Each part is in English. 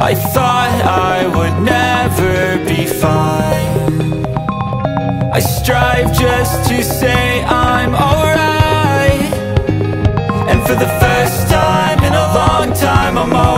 I thought I would never be fine. I strive just to say I'm alright. And for the first time in a long time I'm alright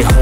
they